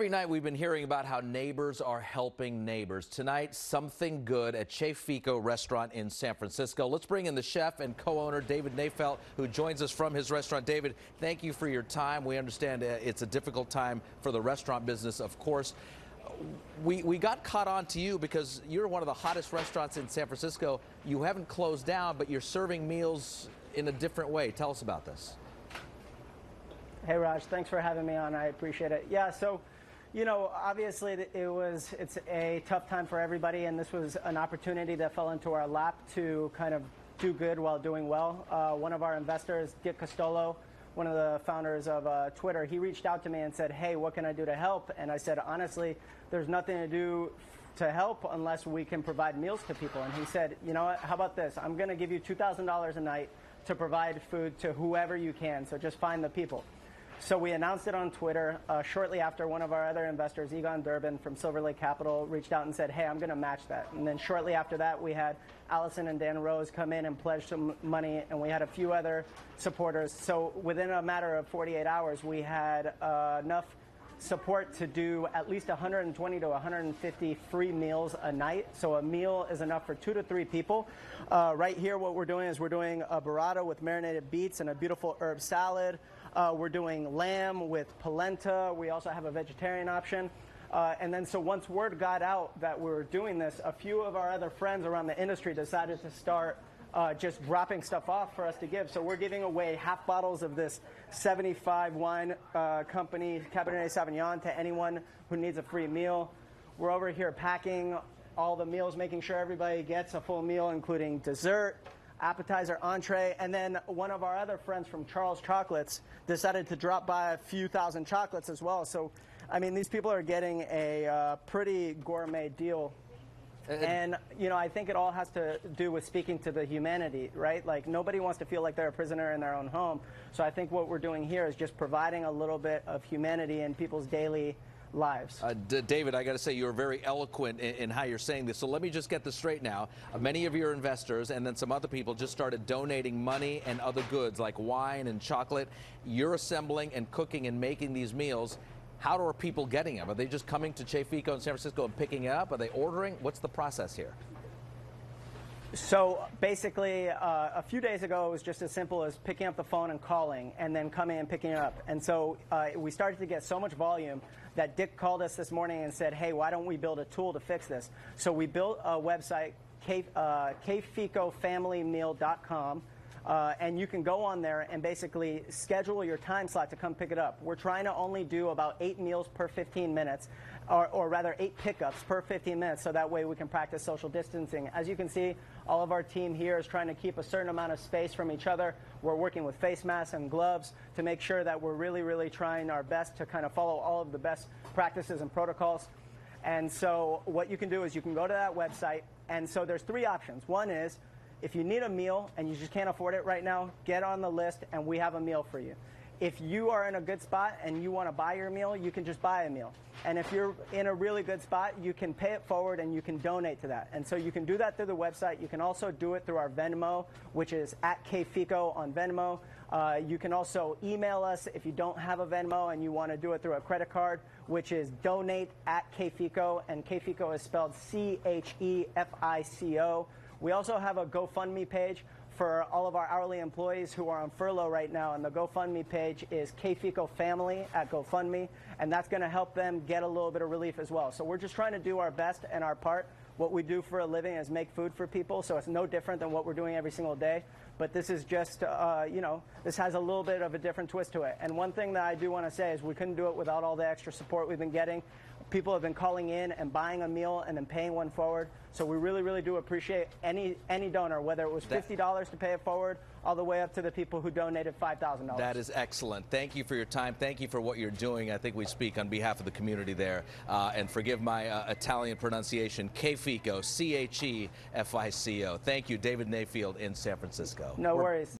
Every night we've been hearing about how neighbors are helping neighbors. Tonight, something good at Che Fico restaurant in San Francisco. Let's bring in the chef and co-owner David Nayfeld, who joins us from his restaurant. David, thank you for your time. We understand uh, it's a difficult time for the restaurant business, of course. We, we got caught on to you because you're one of the hottest restaurants in San Francisco. You haven't closed down, but you're serving meals in a different way. Tell us about this. Hey Raj, thanks for having me on. I appreciate it. Yeah, so you know, obviously it was it's a tough time for everybody, and this was an opportunity that fell into our lap to kind of do good while doing well. Uh, one of our investors, Dick Costolo, one of the founders of uh, Twitter, he reached out to me and said, "Hey, what can I do to help?" And I said, "Honestly, there's nothing to do." To help unless we can provide meals to people. And he said, You know what? How about this? I'm going to give you $2,000 a night to provide food to whoever you can. So just find the people. So we announced it on Twitter uh, shortly after one of our other investors, Egon Durban from Silver Lake Capital, reached out and said, hey, I'm going to match that. And then shortly after that, we had Allison and Dan Rose come in and pledge some money, and we had a few other supporters. So within a matter of 48 hours, we had uh, enough support to do at least 120 to 150 free meals a night. So a meal is enough for two to three people. Uh, right here, what we're doing is we're doing a burrata with marinated beets and a beautiful herb salad. Uh, we're doing lamb with polenta. We also have a vegetarian option. Uh, and then, so once word got out that we were doing this, a few of our other friends around the industry decided to start uh, just dropping stuff off for us to give. So we're giving away half bottles of this 75 wine uh, company Cabernet Sauvignon to anyone who needs a free meal. We're over here packing all the meals, making sure everybody gets a full meal, including dessert, appetizer, entree, and then one of our other friends from Charles Chocolates decided to drop by a few thousand chocolates as well. So, I mean, these people are getting a uh, pretty gourmet deal. And, you know, I think it all has to do with speaking to the humanity, right? Like, nobody wants to feel like they're a prisoner in their own home. So I think what we're doing here is just providing a little bit of humanity in people's daily lives. Uh, David, I got to say, you are very eloquent in, in, how you're saying this. So let me just get this straight now. Uh, many of your investors and then some other people just started donating money and other goods like wine and chocolate. You're assembling and cooking and making these meals. How are people getting them? Are they just coming to Che Fico in San Francisco and picking it up? Are they ordering? What's the process here? So basically, uh, a few days ago, it was just as simple as picking up the phone and calling, and then coming and picking it up. And so uh, we started to get so much volume that Dick called us this morning and said, "Hey, why don't we build a tool to fix this?" So we built a website, K, uh. Uh, and you can go on there and basically schedule your time slot to come pick it up. We're trying to only do about eight meals per 15 minutes, or, or, rather eight pickups per 15 minutes, so that way we can practice social distancing. As you can see, all of our team here is trying to keep a certain amount of space from each other. We're working with face masks and gloves to make sure that we're really, really trying our best to kind of follow all of the best practices and protocols. And so what you can do is you can go to that website, and so there's three options. One is if you need a meal and you just can't afford it right now, get on the list and we have a meal for you. If you are in a good spot and you want to buy your meal, you can just buy a meal. And if you're in a really good spot, you can pay it forward and you can donate to that. And so you can do that through the website. You can also do it through our Venmo, which is at Che Fico on Venmo. Uh, you can also email us if you don't have a Venmo and you want to do it through a credit card, which is donate at Che Fico. And Che Fico is spelled C H E F I C O. We also have a GoFundMe page for all of our hourly employees who are on furlough right now. And the GoFundMe page is Che Fico Family at GoFundMe. And that's going to help them get a little bit of relief as well. So we're just trying to do our best and our part. What we do for a living is make food for people. So it's no different than what we're doing every single day. But this is just, uh, you know, this has a little bit of a different twist to it. And one thing that I do want to say is we couldn't do it without all the extra support we've been getting people have been calling in and buying a meal and then paying one forward. So we really, really do appreciate any any donor, whether it was fifty dollars to pay it forward, all the way up to the people who donated five thousand dollars. That is excellent. Thank you for your time. Thank you for what you're doing. I think we speak on behalf of the community there. Uh, and forgive my uh, Italian pronunciation, Fico, C H E F I C O. Thank you, David Nayfeld in San Francisco. No worries.